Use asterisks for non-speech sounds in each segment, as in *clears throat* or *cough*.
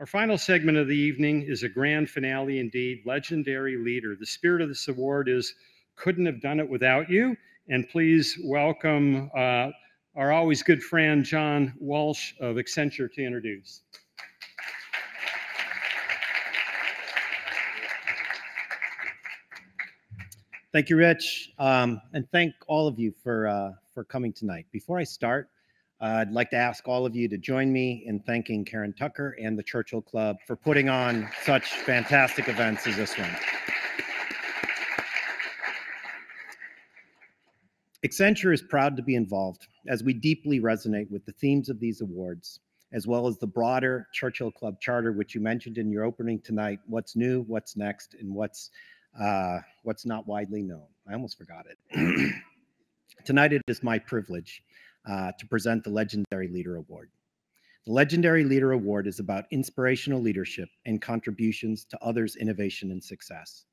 Our final segment of the evening is a grand finale indeed, Legendary Leader. The spirit of this award is couldn't have done it without you. And please welcome uh, our always good friend, John Walsh of Accenture, to introduce. Thank you, Rich, um, and thank all of you for uh, for coming tonight. Before I start, I'd like to ask all of you to join me in thanking Karen Tucker and the Churchill Club for putting on such fantastic events as this one. Accenture is proud to be involved as we deeply resonate with the themes of these awards, as well as the broader Churchill Club Charter, which you mentioned in your opening tonight, what's new, what's next, and what's uh, what's not widely known. I almost forgot it. *clears throat* Tonight, it is my privilege uh, to present the Legendary Leader Award. The Legendary Leader Award is about inspirational leadership and contributions to others' innovation and success.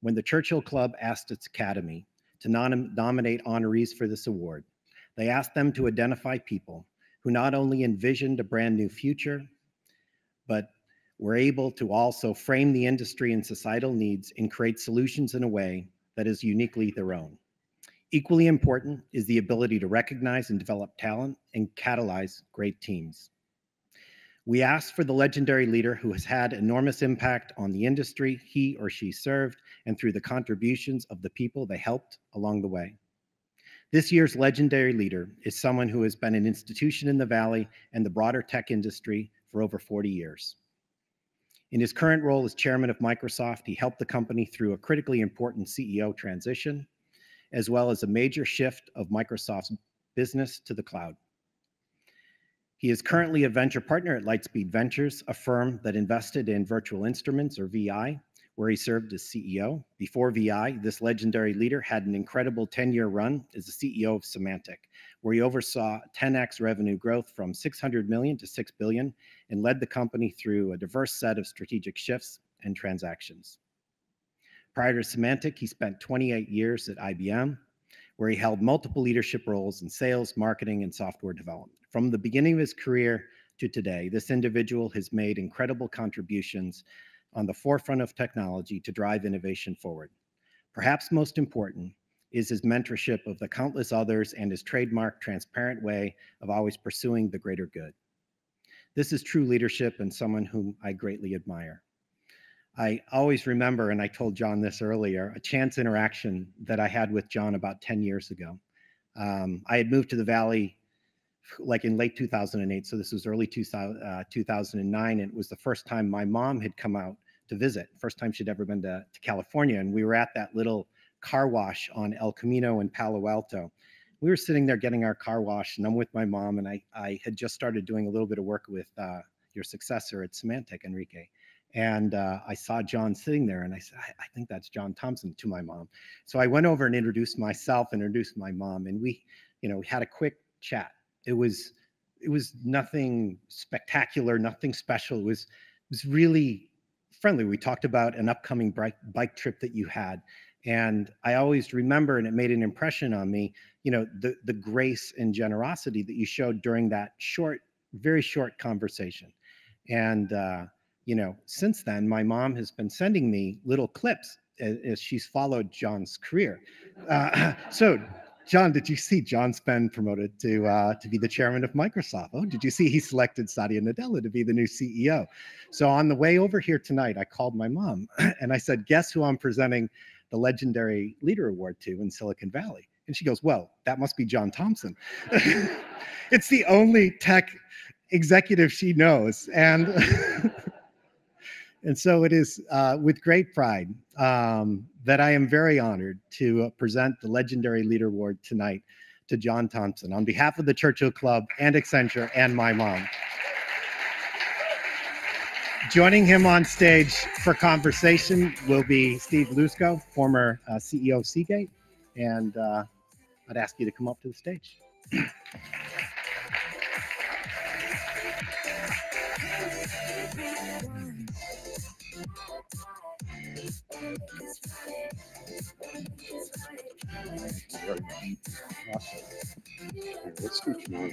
When the Churchill Club asked its Academy to nom nominate honorees for this award, they asked them to identify people who not only envisioned a brand new future, but we're able to also frame the industry and societal needs and create solutions in a way that is uniquely their own. Equally important is the ability to recognize and develop talent and catalyze great teams. We ask for the legendary leader who has had enormous impact on the industry he or she served and through the contributions of the people they helped along the way. This year's legendary leader is someone who has been an institution in the Valley and the broader tech industry for over 40 years. In his current role as chairman of Microsoft, he helped the company through a critically important CEO transition, as well as a major shift of Microsoft's business to the cloud. He is currently a venture partner at Lightspeed Ventures, a firm that invested in virtual instruments or VI, where he served as CEO. Before VI, this legendary leader had an incredible 10 year run as the CEO of Symantec, where he oversaw 10x revenue growth from 600 million to 6 billion and led the company through a diverse set of strategic shifts and transactions. Prior to Symantec, he spent 28 years at IBM, where he held multiple leadership roles in sales, marketing, and software development. From the beginning of his career to today, this individual has made incredible contributions on the forefront of technology to drive innovation forward. Perhaps most important is his mentorship of the countless others and his trademark transparent way of always pursuing the greater good. This is true leadership and someone whom I greatly admire. I always remember, and I told John this earlier, a chance interaction that I had with John about 10 years ago. Um, I had moved to the Valley like in late 2008, so this was early 2000, uh, 2009, and it was the first time my mom had come out to visit. First time she'd ever been to, to California. And we were at that little car wash on El Camino in Palo Alto. We were sitting there getting our car washed, and I'm with my mom, and I, I had just started doing a little bit of work with uh, your successor at Symantec, Enrique. And uh, I saw John sitting there, and I said, I, I, think that's John Thompson to my mom. So I went over and introduced myself, introduced my mom, and we, you know, we had a quick chat. It was, it was nothing spectacular, nothing special. It was, it was really friendly. We talked about an upcoming bike, bike trip that you had. And I always remember, and it made an impression on me, you know, the, the grace and generosity that you showed during that short, very short conversation. And, uh, you know, since then, my mom has been sending me little clips as, as she's followed John's career. Uh, *laughs* so John, did you see John's been promoted to uh, to be the chairman of Microsoft? Oh, did you see he selected Satya Nadella to be the new CEO? So on the way over here tonight, I called my mom *clears throat* and I said, "Guess who I'm presenting the Legendary Leader Award to in Silicon Valley?" And she goes, "Well, that must be John Thompson." *laughs* it's the only tech executive she knows, and *laughs* and so it is uh, with great pride um, that I am very honored to uh, present the Legendary Leader Award tonight to John Thompson on behalf of the Churchill Club and Accenture and my mom. Joining him on stage for conversation will be Steve Luczo, former uh, CEO of Seagate, and uh, I'd ask you to come up to the stage. *clears throat* very deep process. Let's do John.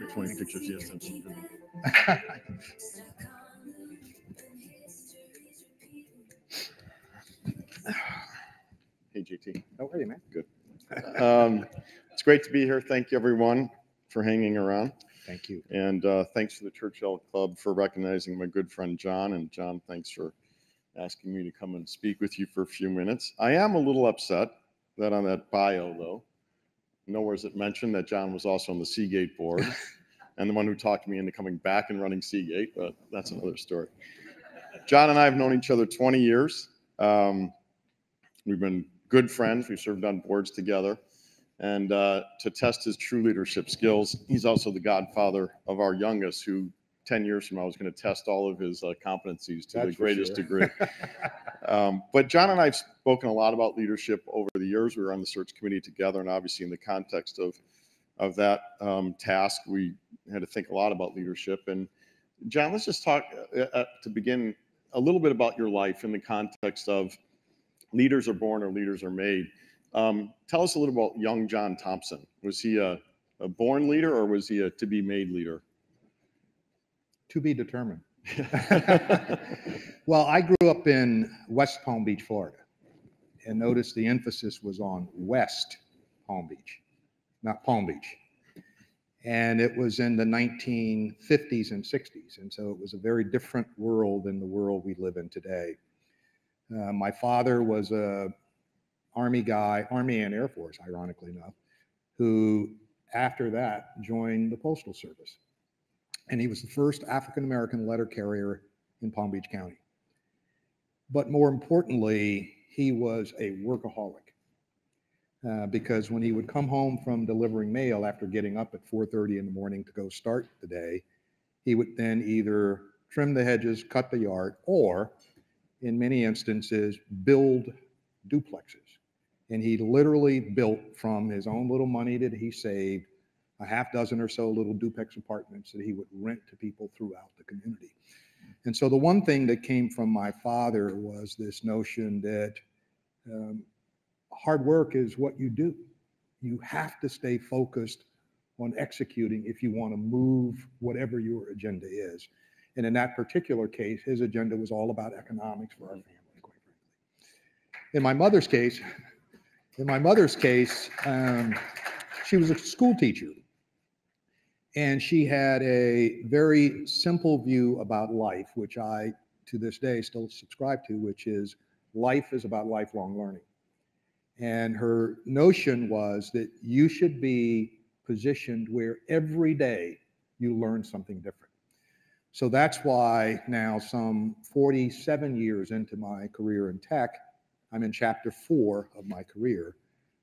The 20 pictures, yes, something. Hey, GT. Oh, hey, man. Good. Um, It's great to be here. Thank you, everyone, for hanging around. Thank you. And uh, thanks to the Churchill Club for recognizing my good friend John. And John, thanks for asking me to come and speak with you for a few minutes. I am a little upset that on that bio, though, nowhere is it mentioned that John was also on the Seagate board *laughs* and the one who talked me into coming back and running Seagate, but that's another story. John and I have known each other 20 years. Um, we've been good friends. We've served on boards together. And uh, to test his true leadership skills, he's also the godfather of our youngest, who 10 years from now is going to test all of his uh, competencies to the That's for greatest sure. degree. *laughs* Um, but John and I have spoken a lot about leadership over the years. We were on the search committee together, and obviously in the context of of that um, task, we had to think a lot about leadership. And John, let's just talk uh, uh, to begin a little bit about your life in the context of leaders are born or leaders are made. Um, tell us a little about young John Thompson. Was he a, a born leader or was he a to be made leader? To be determined. *laughs* *laughs* Well, I grew up in West Palm Beach, Florida. And notice the emphasis was on West Palm Beach, not Palm Beach. And it was in the 1950s and 60s. And so it was a very different world than the world we live in today. Uh, my father was a Army guy, Army and Air Force, ironically enough, who after that joined the Postal Service. And he was the first African American letter carrier in Palm Beach County. But more importantly, he was a workaholic. Uh, because when he would come home from delivering mail after getting up at 4:30 in the morning to go start the day, he would then either trim the hedges, cut the yard, or in many instances, build duplexes. And he literally built from his own little money that he saved a half dozen or so little duplex apartments that he would rent to people throughout the community. And so the one thing that came from my father was this notion that um, hard work is what you do. You have to stay focused on executing if you want to move whatever your agenda is. And in that particular case, his agenda was all about economics for our family, quite frankly. In my mother's case, in my mother's case, um, she was a school teacher. And she had a very simple view about life, which I, to this day, still subscribe to, which is life is about lifelong learning. And her notion was that you should be positioned where every day you learn something different. So that's why now, some 47 years into my career in tech, I'm in chapter four of my career,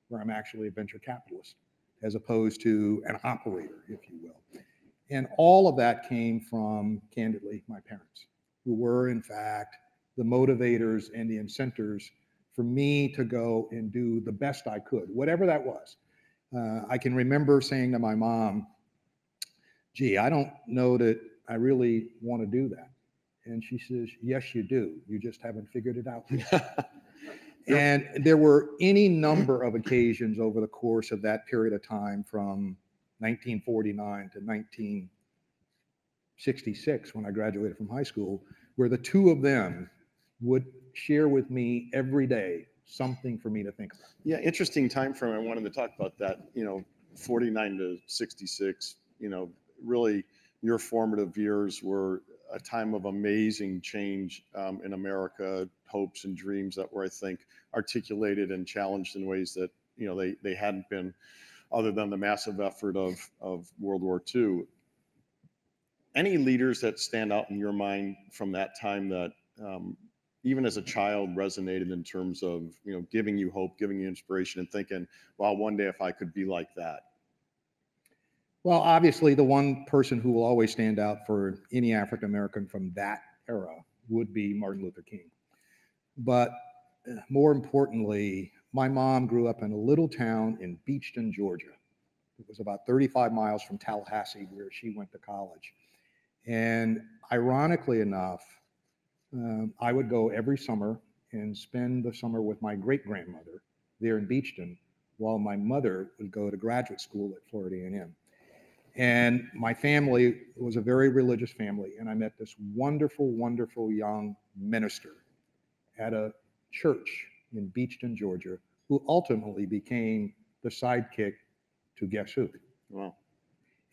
where I'm actually a venture capitalist as opposed to an operator, if you will. And all of that came from, candidly, my parents, who were, in fact, the motivators and the incentives for me to go and do the best I could, whatever that was. Uh, I can remember saying to my mom, gee, I don't know that I really want to do that. And she says, yes, you do. You just haven't figured it out yet. *laughs* And there were any mm-hmm. number of occasions over the course of that period of time from 1949 to 1966, when I graduated from high school, where the two of them would share with me every day something for me to think about. Yeah, interesting time frame. I wanted to talk about that. You know, 49 to 66. You know, really, your formative years were a time of amazing change um, in America, hopes and dreams that were, I think, articulated and challenged in ways that you know they they hadn't been, other than the massive effort of of World War II. Any leaders that stand out in your mind from that time that um, even as a child resonated in terms of you know giving you hope giving you inspiration and thinking well, one day if i could be like that Well, obviously, the one person who will always stand out for any African American from that era would be Martin Luther King. But uh, more importantly, my mom grew up in a little town in Beachton, Georgia. It was about 35 miles from Tallahassee, where she went to college. And ironically enough, um, I would go every summer and spend the summer with my great grandmother there in Beachton, while my mother would go to graduate school at Florida A&M. And my family was a very religious family, and I met this wonderful, wonderful young minister at a church in Beachton, Georgia, who ultimately became the sidekick to Guess Who. Wow.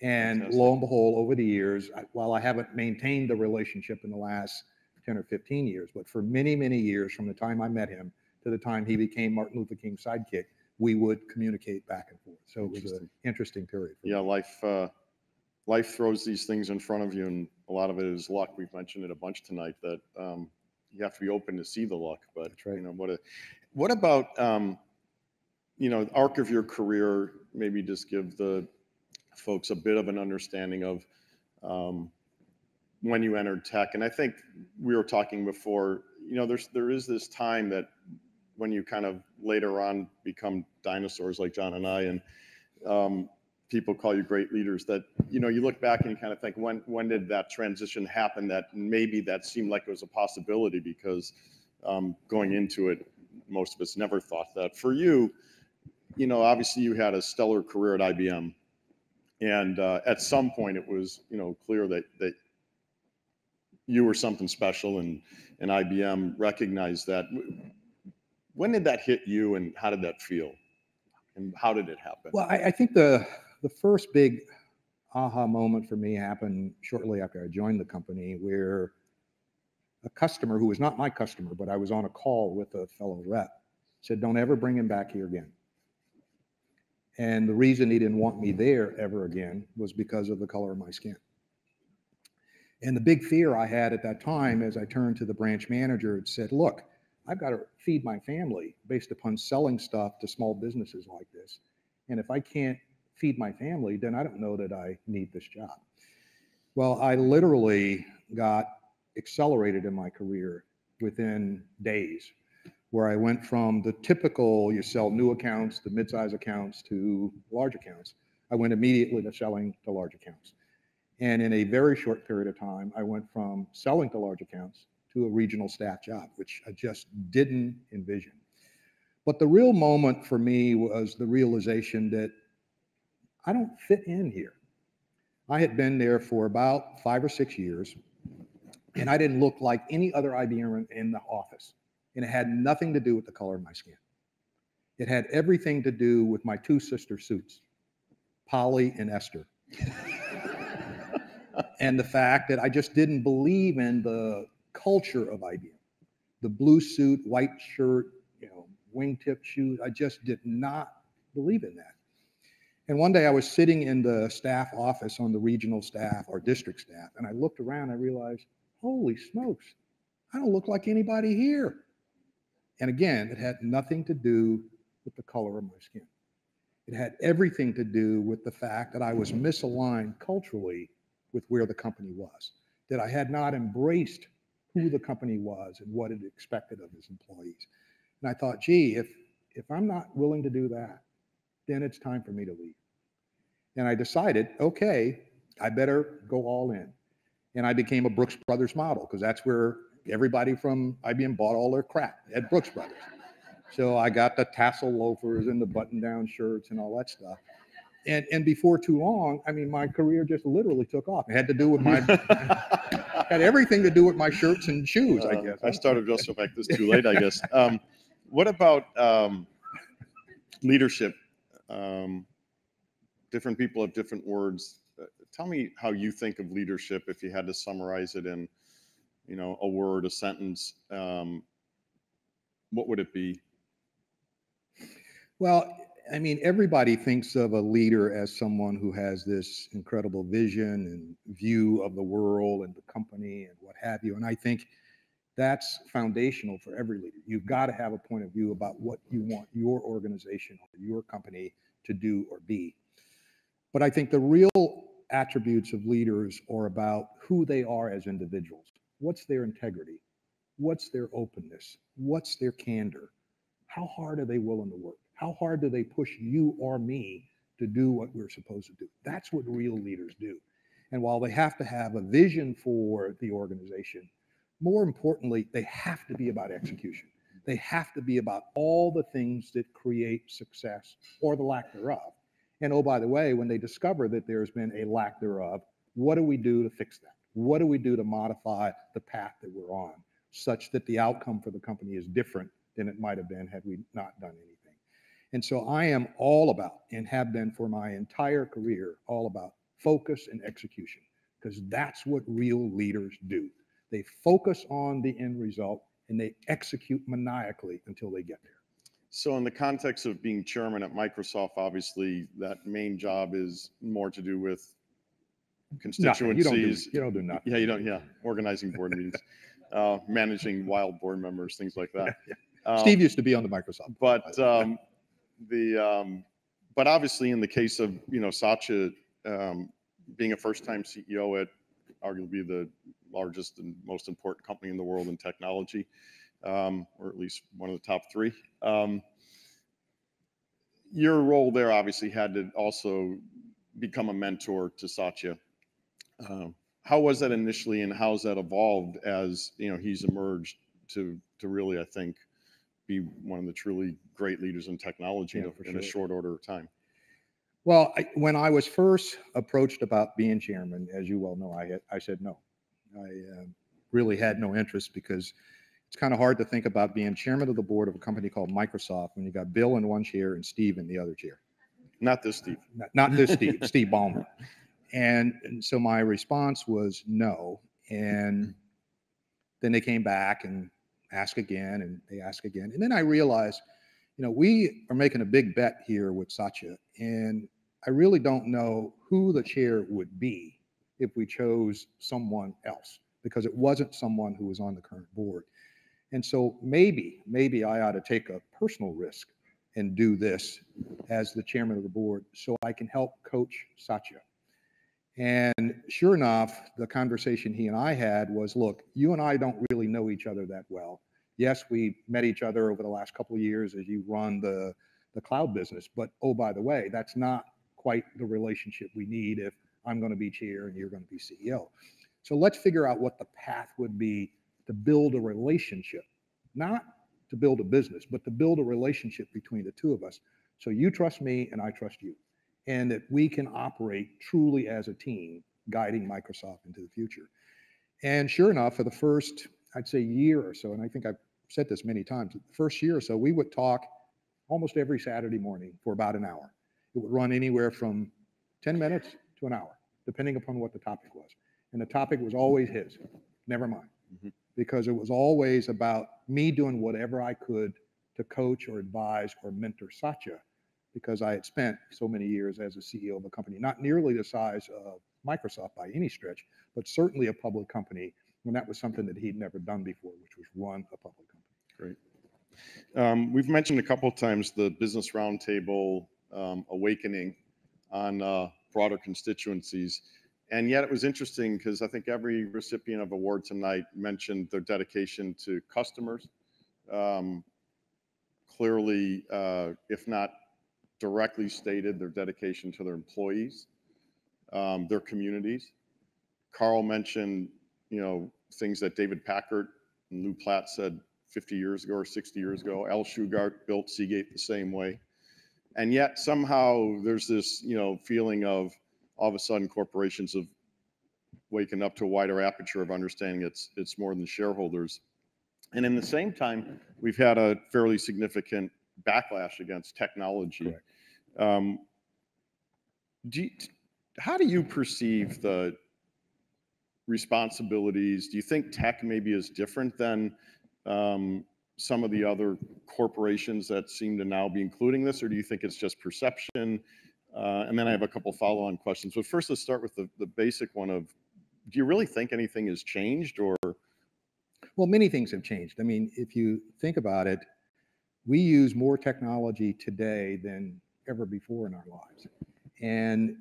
And Fantastic. lo and behold, over the years, while I haven't maintained the relationship in the last 10 or 15 years, but for many, many years, from the time I met him to the time he became Martin Luther King's sidekick, we would communicate back and forth. So it was an Interesting. period. Yeah, life, uh, life throws these things in front of you and a lot of it is luck. We've mentioned it a bunch tonight that, um, you have to be open to see the luck, but, That's right. you know, what a, what about, um, you know, the arc of your career, maybe just give the folks a bit of an understanding of, um, when you entered tech. And I think we were talking before, you know, there's, there is this time that when you kind of later on become dinosaurs like John and I, and um, people call you great leaders, that, you know, you look back and you kind of think, when, when did that transition happen? That maybe that seemed like it was a possibility because um, going into it, most of us never thought that. For you, you know, obviously you had a stellar career at IBM. And uh, at some point it was, you know, clear that, that you were something special and, and IBM recognized that. When did that hit you and how did that feel? And how did it happen? Well, I, I think the, the first big aha moment for me happened shortly after I joined the company where a customer who was not my customer, but I was on a call with a fellow rep, said, don't ever bring him back here again. And the reason he didn't want me there ever again was because of the color of my skin. And the big fear I had at that time as I turned to the branch manager and said, look, I've got to feed my family based upon selling stuff to small businesses like this. And if I can't feed my family, then I don't know that I need this job. Well, I literally got accelerated in my career within days, where I went from the typical you sell new accounts to mid-size accounts to large accounts. I went immediately to selling to large accounts. And in a very short period of time, I went from selling to large accounts to a regional staff job, which I just didn't envision. But the real moment for me was the realization that I don't fit in here. I had been there for about five or six years, and I didn't look like any other IBM in the office. And it had nothing to do with the color of my skin. It had everything to do with my two sister suits, Polly and Esther *laughs* and the fact that I just didn't believe in the culture of IBM. The blue suit, white shirt, you know, wingtip shoes. I just did not believe in that. And one day I was sitting in the staff office on the regional staff or district staff, and I looked around. I realized, holy smokes, I don't look like anybody here. And again, it had nothing to do with the color of my skin. It had everything to do with the fact that I was misaligned culturally with where the company was, that I had not embraced who the company was and what it expected of its employees. And I thought, gee, if, if I'm not willing to do that, then it's time for me to leave. And I decided, okay, I better go all in. And I became a Brooks Brothers model because that's where everybody from IBM bought all their crap at Brooks Brothers. So I got the tassel loafers and the button down shirts and all that stuff. And, and before too long, I mean, my career just literally took off. It had to do with my, *laughs* had everything to do with my shirts and shoes, I Uh, guess. I started Joseph back this too late, I guess. Um, what about um, leadership? Um, different people have different words. Uh, Tell me how you think of leadership if you had to summarize it in, you know, a word, a sentence. Um, what would it be? Well, I mean, everybody thinks of a leader as someone who has this incredible vision and view of the world and the company and what have you. And I think that's foundational for every leader. You've got to have a point of view about what you want your organization or your company to do or be. But I think the real attributes of leaders are about who they are as individuals. What's their integrity? What's their openness? What's their candor? How hard are they willing to work? How hard do they push you or me to do what we're supposed to do? That's what real leaders do. And while they have to have a vision for the organization, more importantly, they have to be about execution. They have to be about all the things that create success or the lack thereof. And oh, by the way, when they discover that there's been a lack thereof, what do we do to fix that? What do we do to modify the path that we're on such that the outcome for the company is different than it might have been had we not done anything? And so I am all about and have been for my entire career all about focus and execution because that's what real leaders do. They focus on the end result and they execute maniacally until they get there. So in the context of being chairman at Microsoft, obviously that main job is more to do with Nothing. You don't do, constituencies. you don't do nothing. Yeah, you don't, yeah, organizing board meetings, *laughs* uh, managing wild board members, things like that. Um, *laughs* Steve used to be on the Microsoft. But um, the, um, but obviously in the case of, you know, Satya um, being a first-time CEO at arguably the largest and most important company in the world in technology, um, or at least one of the top three. um, Your role there obviously had to also become a mentor to Satya. Um, How was that initially and how's that evolved as, you know, he's emerged to, to really, I think, be one of the truly great leaders in techology in a- in a short order of time? Well, I, when I was first approached about being chairman, as you well know, I had, I said no. I uh, really had no interest because it's kind of hard to think about being chairman of the board of a company called Microsoft when you got Bill in one chair and Steve in the other chair. Not this, Steve. Not, not this Steve, Steve Ballmer. And, and so my response was no. And then they came back and asked again and they ask again. And then I realized, you know, we are making a big bet here with Satya. And I really don't know who the chair would be if we chose someone else because it wasn't someone who was on the current board. And so maybe, maybe I ought to take a personal risk and do this as the chairman of the board so I can help coach Satya. And sure enough, the conversation he and I had was, look, you and I don't really know each other that well. Yes, we met each other over the last couple of years as you run the, the cloud business, but oh, by the way, that's not quite the relationship we need if I'm going to be chair and you're going to be CEO. So let's figure out what the path would be to build a relationship, not to build a business, but to build a relationship between the two of us. So you trust me and I trust you, and that we can operate truly as a team, guiding Microsoft into the future. And sure enough, for the first, I'd say, year or so, and I think I've said this many times, the first year or so, we would talk almost every Saturday morning for about an hour. It would run anywhere from 10 minutes to an hour, depending upon what the topic was. And the topic was always his, never mine, Mhm. because it was always about me doing whatever I could to coach or advise or mentor Satya, because I had spent so many years as a CEO of a company, not nearly the size of Microsoft by any stretch, but certainly a public company when that was something that he'd never done before, which was run a public company. Um, We've mentioned a couple of times the Business Roundtable um, awakening on uh, broader constituencies. And yet it was interesting because I think every recipient of award tonight mentioned their dedication to customers. Um, Clearly, uh, if not directly stated, their dedication to their employees, um, their communities. Carl mentioned, you know, things that David Packard and Lew Platt said 50 years ago or 60 years ago. Al Shugart built Seagate the same way. And yet somehow there's this, you know, feeling of all of a sudden corporations have waken up to a wider aperture of understanding it's, it's more than shareholders. And in the same time, we've had a fairly significant backlash against technology. Um, do you, how do you perceive the responsibilities? Do you think tech maybe is different than um, some of the other corporations that seem to now be including this, or do you think it's just perception? Uh, and then I have a couple follow-on questions. But first, let's start with the, the basic one of, do you really think anything has changed or? Well, many things have changed. I mean, if you think about it, we use more technology today than ever before in our lives. And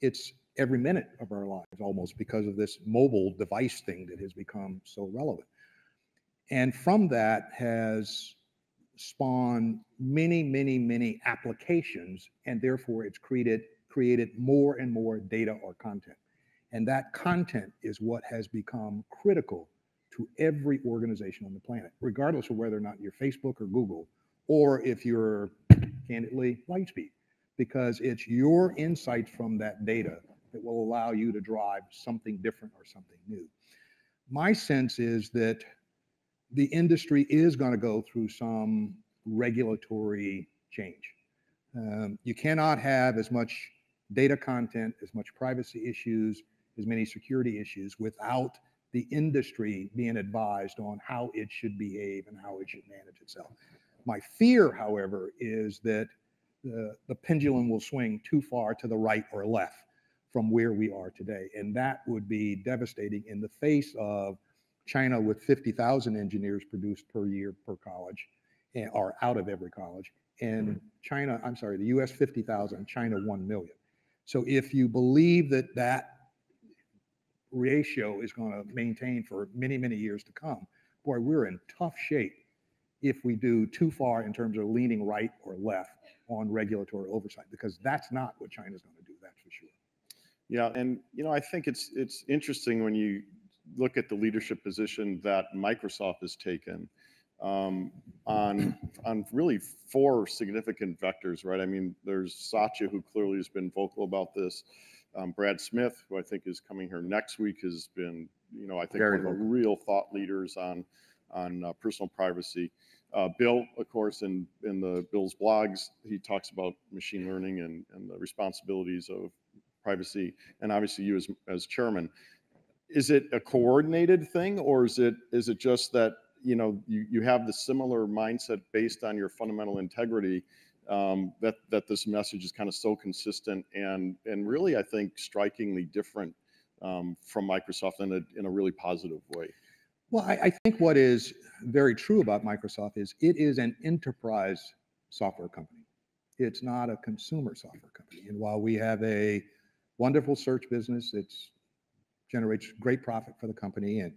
it's every minute of our lives almost because of this mobile device thing that has become so relevant. And from that has spawned many, many, many applications, and therefore it's created created more and more data or content. And that content is what has become critical to every organization on the planet, regardless of whether or not you're Facebook or Google, or if you're candidly Lightspeed, because it's your insights from that data that will allow you to drive something different or something new. My sense is that the industry is going to go through some regulatory change. Um, you cannot have as much data content, as much privacy issues, as many security issues without the industry being advised on how it should behave and how it should manage itself. My fear, however, is that the, the pendulum will swing too far to the right or left from where we are today. And that would be devastating in the face of China with 50,000 engineers produced per year per college, and, or out of every college, and hmm. China, I'm sorry, the US 50,000, China 1 million. So if you believe that that ratio is going to maintain for many, many years to come, boy, we're in tough shape if we do too far in terms of leaning right or left on regulatory oversight, because that's not what China's going to do, that's for sure. Yeah, and you know, I think it's it's interesting when you look at the leadership position that Microsoft has taken um, on on really four significant vectors, right? I mean, there's Satya, who clearly has been vocal about this. Um, Brad Smith, who I think is coming here next week, has been, you know, I think Very one of the real thought leaders on on uh, personal privacy. Uh, Bill, of course, in in the Bill's blogs, he talks about machine learning and and the responsibilities of privacy, and obviously you as as chairman. Is it a coordinated thing, or is it is it just that you know you you have the similar mindset based on your fundamental integrity um, that that this message is kind of so consistent and and really I think strikingly different um, from Microsoft in a in a really positive way. Well, I, I think what is very true about Microsoft is it is an enterprise software company. It's not a consumer software company. And while we have a wonderful search business that generates great profit for the company, and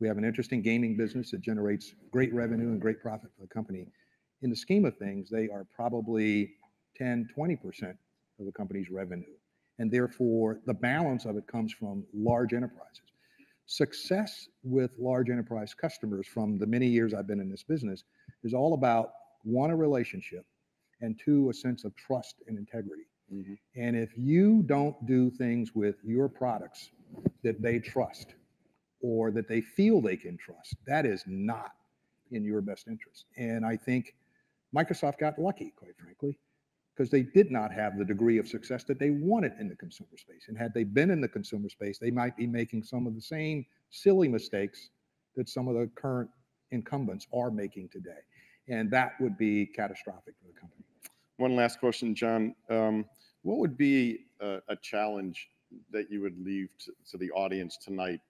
we have an interesting gaming business that generates great revenue and great profit for the company, in the scheme of things, they are probably 10, 20% of the company's revenue. And therefore, the balance of it comes from large enterprises success with large enterprise customers from the many years I've been in this business is all about one, a relationship, and two, a sense of trust and integrity. Mhm. And if you don't do things with your products that they trust or that they feel they can trust, that is not in your best interest. And I think Microsoft got lucky, quite frankly, because they did not have the degree of success that they wanted in the consumer space. And had they been in the consumer space, they might be making some of the same silly mistakes that some of the current incumbents are making today. And that would be catastrophic for the company. One last question, John. Um, what would be a, a challenge that you would leave to, to the audience tonight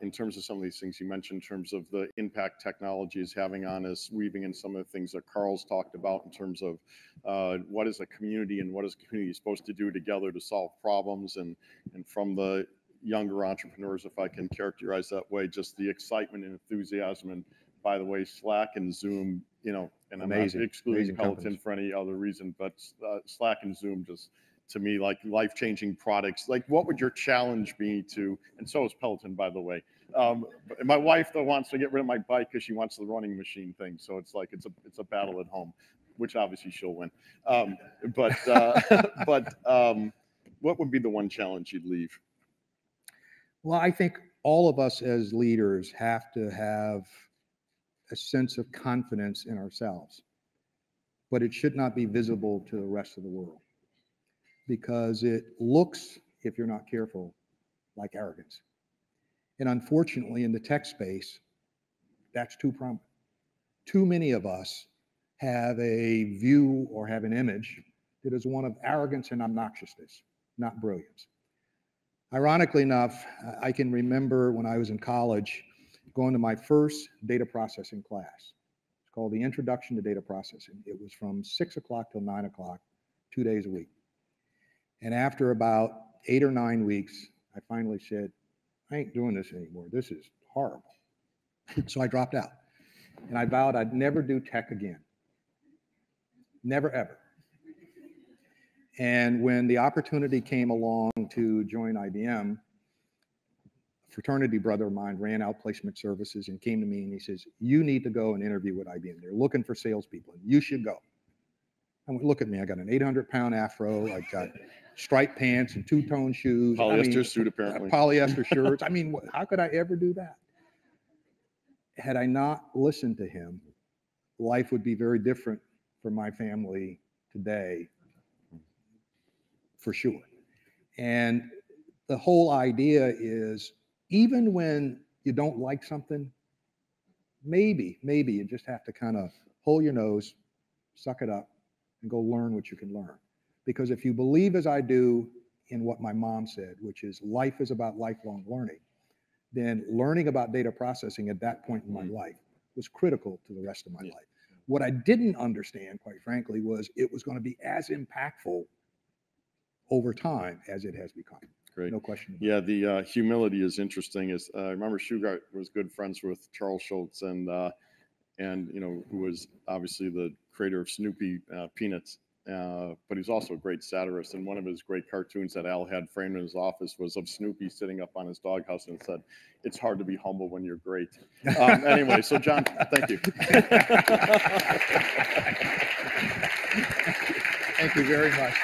in terms of some of these things you mentioned, in terms of the impact technology is having on us, weaving in some of the things that Carl's talked about in terms of uh, what is a community and what is a community supposed to do together to solve problems, and and from the younger entrepreneurs, if I can characterize that way, just the excitement and enthusiasm. And by the way, Slack and Zoom, you know, and I'm Amazing, not excluding amazing Peloton for any other reason, but uh, Slack and Zoom just to me like life-changing products. Like, what would your challenge be to? And so is Peloton, by the way. Um, my wife though wants to get rid of my bike because she wants the running machine thing. So it's like it's a it's a battle at home, which obviously she'll win. Um, but uh, *laughs* but um, what would be the one challenge you'd leave? Well, I think all of us as leaders have to have a sense of confidence in ourselves, but it should not be visible to the rest of the world because it looks, if you're not careful, like arrogance. And unfortunately, in the tech space, that's too prominent. Too many of us have a view or have an image that is one of arrogance and obnoxiousness, not brilliance. Ironically enough, I- can remember when I was in college going to my first data processing class. It's called the Introduction to Data Processing. It was from six o'clock till nine o'clock, two days a week. And after about eight or nine weeks, I finally said, I ain't doing this anymore. This is horrible. *laughs* So I dropped out. And I vowed I'd never do tech again. Never, ever. And when the opportunity came along to join IBM, fraternity brother of mine ran outplacement services and came to me and he says, "You need to go and interview with IBM. They're looking for salespeople. and You should go." I went, "Look at me. I got an 800 pound afro. I got striped pants and two tone shoes. I mean, Polyester suit, apparently. Uh, polyester shirts. I mean, how could I ever do that? Had I not listened to him, life would be very different for my family today, for sure. And the whole idea is even when you don't like something, maybe, maybe you just have to kind of hold your nose, suck it up, and go learn what you can learn. Because if you believe as I do in what my mom said, which is life is about lifelong learning, then learning about data processing at that point in my Mm. life was critical to the rest of my Yeah. life. What I didn't understand, quite frankly, was it was going to be as impactful over time as it has become. Great. No question. about it. Yeah, the uh, humility is interesting. Is uh, I remember Shugart was good friends with Charles Schulz and uh, and you know who was obviously the creator of Snoopy uh, Peanuts, uh, but he's also a great satirist. And one of his great cartoons that Al had framed in his office was of Snoopy sitting up on his doghouse and said, "It's hard to be humble when you're great." Um, anyway, so John, thank you. *laughs* Thank you very much.